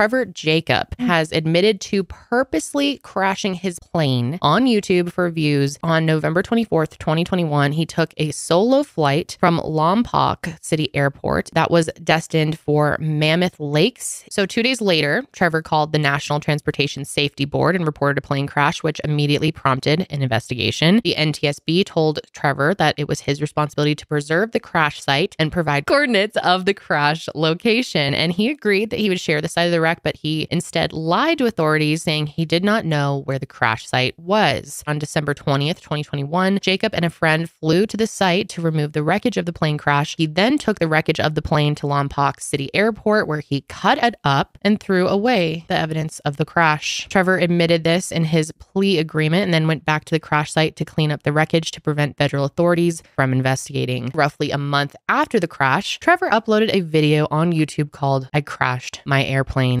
Trevor Jacob hmm. has admitted to purposely crashing his plane on YouTube for views. On November 24th, 2021, he took a solo flight from Lompoc City Airport that was destined for Mammoth Lakes. So, two days later, Trevor called the National Transportation Safety Board and reported a plane crash, which immediately prompted an investigation. The NTSB told Trevor that it was his responsibility to preserve the crash site and provide coordinates of the crash location. And he agreed that he would share the site of the wreck, but he instead lied to authorities, saying he did not know where the crash site was. On December 20th, 2021, Jacob and a friend flew to the site to remove the wreckage of the plane crash. He then took the wreckage of the plane to Lompoc City Airport, where he cut it up and threw away the evidence of the crash. Trevor admitted this in his plea agreement and then went back to the crash site to clean up the wreckage to prevent federal authorities from investigating. Roughly a month after the crash, Trevor uploaded a video on YouTube called I Crashed My Airplane.